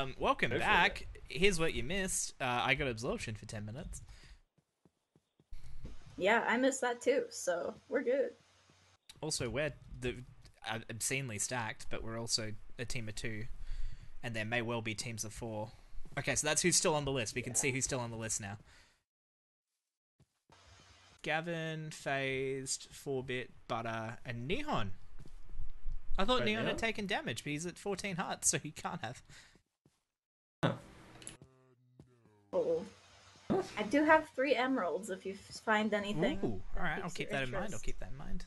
Um, welcome Go for back. Here's what you missed. Uh, I got absorption for ten minutes. Yeah, I missed that too, so we're good. Also, we're the uh, obscenely stacked, but we're also a team of two, and there may well be teams of four. Okay, so that's who's still on the list. We can see who's still on the list now. Gavin, Phased, Four Bit, Butter, and Nihon. I thought Right Neon now? had taken damage, but he's at 14 hearts, so he can't have. Oh. I do have three emeralds if you find anything. Ooh, alright, I'll keep that in mind. I'll keep that in mind.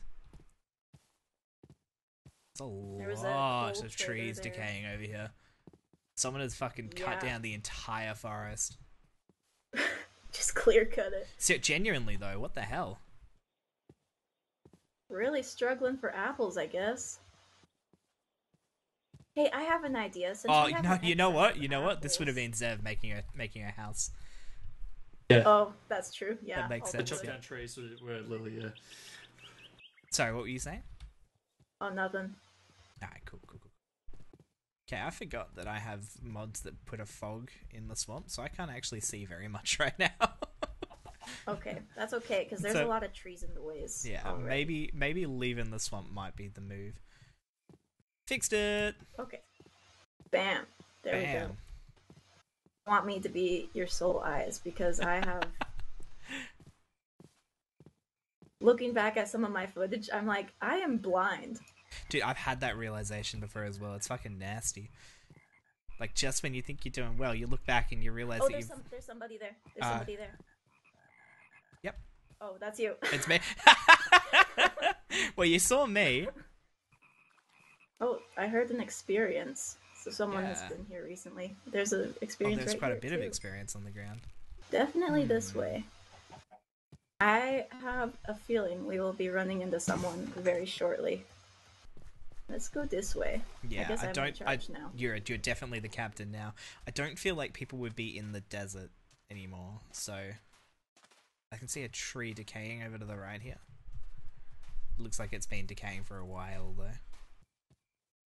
There's a was a lot of trees there. decaying over here. Someone has fucking cut down the entire forest. Just clear cut it. So, genuinely though, what the hell? Really struggling for apples, I guess. Hey, I have an idea. Since Oh, we have no, you know what? You know what? This would have been Zev making a making a house. Yeah. Oh, that's true. Yeah, That makes I'll The sense, do chop yeah. down trees were, were Lily. Uh, Sorry, what were you saying? Oh, nothing. Alright, cool, cool, cool. Okay, I forgot that I have mods that put a fog in the swamp, so I can't actually see very much right now. Okay, that's okay because there's So- a lot of trees in the ways. yeah, already. maybe maybe leaving the swamp might be the move. Fixed it. Okay. Bam. There we go. Want me to be your soul eyes because I have. Looking back at some of my footage, I'm like, I am blind. Dude, I've had that realization before as well. It's fucking nasty. Like just when you think you're doing well, you look back and you realize Oh, that there's some. There's somebody there. There's Uh, somebody there. Yep. Oh, that's you. It's me. well, you saw me. Oh, I heard an experience. So someone has been here recently. There's an Oh, experience. there's right quite a bit of experience on the ground. Definitely this Hmm. way. I have a feeling we will be running into someone very shortly. Let's go this way. Yeah, guess I, I'm don't. I, now. You're you're definitely the captain now. I don't feel like people would be in the desert anymore. So I can see a tree decaying over to the right here. Looks like it's been decaying for a while though.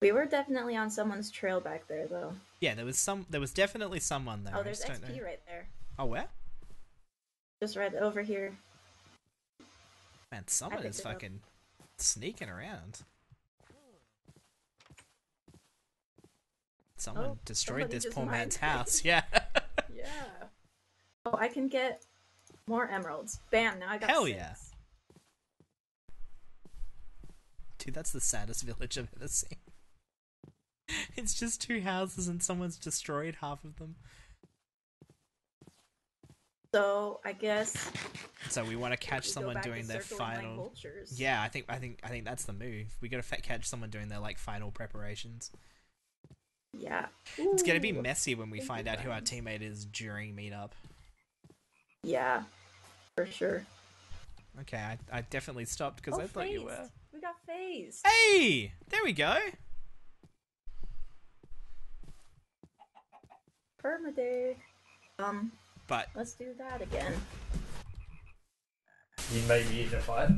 We were definitely on someone's trail back there, though. Yeah, there was some. There was definitely someone there. oh, there's XP right there. Oh, where? Just right over here. Man, someone is it up. fucking sneaking around. Someone Oh, destroyed this poor man's house. Yeah. Yeah. Oh, I can get more emeralds. Bam! Now I got Hell six. yeah. Dude, that's the saddest village I've ever seen. It's just two houses and someone's destroyed half of them. So I guess So we want to catch someone doing their final. Yeah, I think I think I think that's the move. We gotta catch someone doing their like final preparations. Yeah. It's gonna be messy when we find out who our teammate is during meetup. Yeah. For sure. Okay, I, I definitely stopped because oh, I thought you were. We got phased. Hey, there we go. Permaday. Um, But let's do that again. you made me in a fight.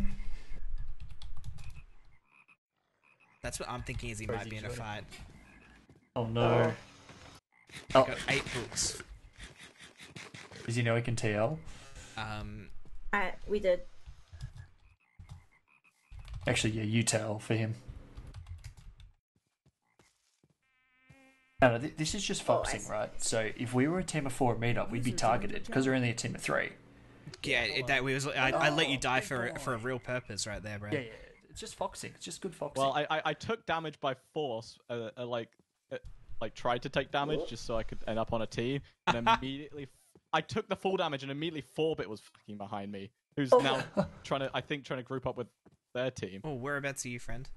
that's what I'm thinking is he Or is might he be in a fight. Oh no. I Oh, got eight books. does he know he can TL? Um, I we did. Actually, yeah, you tell for him. No, no, th- this is just Oh, foxing, see. right? So if we were a team of four at meetup, we'd be targeted because we're only a team of three. yeah, it, that was. I, I let you Oh, die for for a real purpose, right there, bro. Yeah, yeah, it's just foxing. It's just good foxing. Well, I, I, I took damage by force, uh, uh, like, uh, like tried to take damage just so I could end up on a team, and immediately I took the full damage, and immediately Forbit was fucking behind me, who's Oh. now trying to, I think, trying to group up with their team. Oh, whereabouts are you, friend?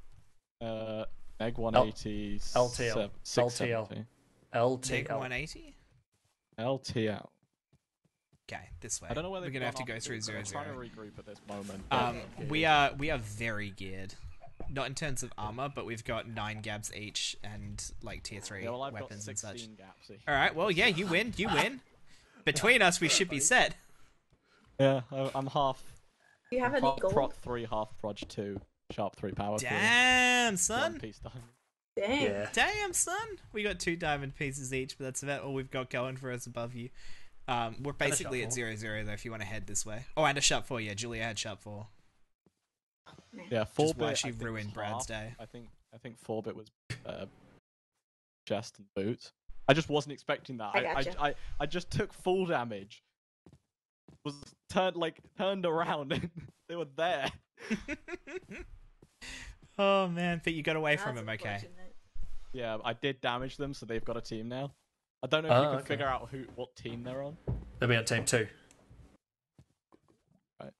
Uh, Egg 180, LTL. sev- LTL. 670. Take LTL. 180. LTL. Okay, this way. I don't know where we're gonna have to go through but zero I'm trying to regroup at this moment. Um, we are we are very geared. Not in terms of armor, but we've got nine gaps each and like tier three yeah, well, I've got weapons and such. gaps. All right, well, yeah, you win. You win. Between us, we should be set. Yeah, I- I'm half. Do you have any half gold? proc three, half proj two, sharp three power. three, Damn, one son. piece done. Dang. Yeah. Damn, son. We got two diamond pieces each, but that's about all we've got going for us above you. Um, we're basically at shuffle. zero zero though. If you want to head this way. Oh, and a sharp four. Yeah, Julia had sharp four. Yeah, four Just why she I ruined Brad's half. day. I think I think four bit was uh, chest and boots. I just wasn't expecting that. I I, gotcha. I, I, I just took full damage. Was turned like turned around and they were there. oh man, but you got away from That's him. Okay. Yeah, I did damage them, so they've got a team now. I don't know if Oh, you can ah, okay. figure out who what team they're on. They'll be on team two. Right.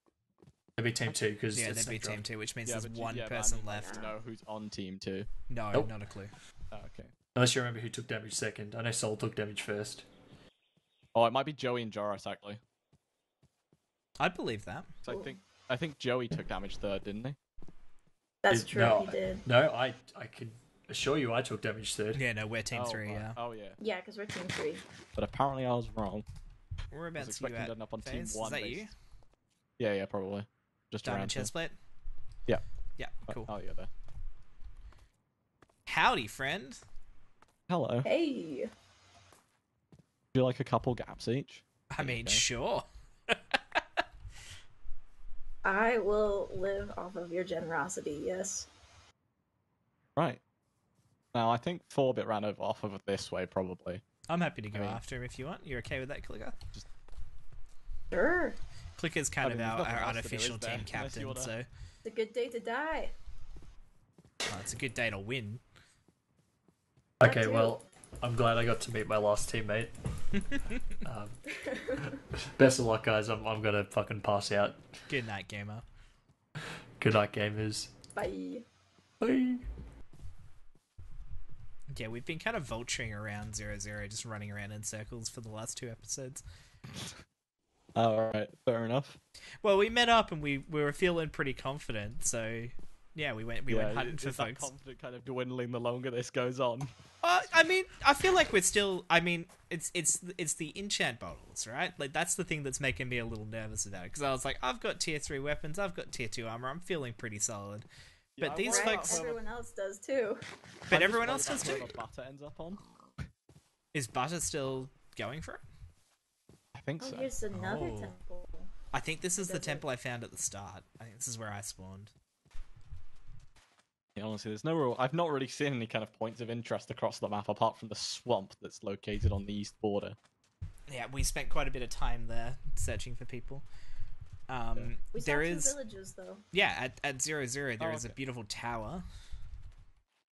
They'll be team two because Yeah, it's that'd be team two, which means yeah, there's you- one yeah, but I person mean, left. You know who's on team two. No, Nope. not a clue. Oh, okay. Unless you remember who took damage second. I know Soul took damage first. Oh, it might be Joey and Joris actually. I'd believe that. So I think I think Joey took damage third, didn't he? That's Did- true. no, he did. No, I I can assure you I took damage third. Yeah, no, we're team oh, three. right. Yeah, Oh yeah. Yeah, because we're team three. But apparently I was wrong. we're I about was to you expecting at to end up on team one. Is that based- you? Yeah, yeah, probably. Just Diamond around here. chest plate. Yeah. Yeah. Oh, Cool. Oh yeah, there. Howdy, friend. Hello. Would Hey. you like a couple gaps each? I mean, go. sure. I will live off of your generosity, yes. Right. Now I think four bit ran over off of it this way probably. I'm happy to go I mean- after him if you want. You're okay with that, Klicka? Sure. Klicka's kind I of our, there's our else do, unofficial there? team captain, wanna- so It's a good day to die. oh, it's a good day to win. Okay, well, I'm glad I got to meet my last teammate. Um, best of luck, guys. I'm, I'm gonna fucking pass out. Good night, gamer. Good night, gamers. Bye. Bye. Yeah, we've been kind of vulturing around zero zero, just running around in circles for the last two episodes. All right, fair enough. Well, we met up and we, we were feeling pretty confident, so yeah, we went we yeah, went hunting is for that folks. confident kind of dwindling the longer this goes on. Uh, I mean, I feel like we're still. I mean, it's it's it's the enchant bottles, right? Like that's the thing that's making me a little nervous about it because I was like, I've got tier three weapons, I've got tier two armor, I'm feeling pretty solid. Yeah, But I these worry Right, folks- whoever- everyone else does too. But I'm everyone else does too. whoever Butter ends up on. Is Butter still going for it? I think Oh, so. here's another Oh. temple. I think this is the Does it? temple I found at the start. I think this is where I spawned. Yeah, honestly, there's no real. I've not really seen any kind of points of interest across the map apart from the swamp that's located on the east border. Yeah, we spent quite a bit of time there searching for people. Um, We saw there two villages though. yeah at at zero zero there Oh, is a beautiful tower.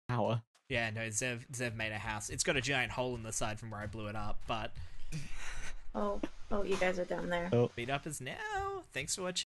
Tower. Yeah, no, Zev Zev made a house. It's got a giant hole in the side from where I blew it up, but Oh, oh, you guys are down there. Oh. beat up is now. Thanks for watching.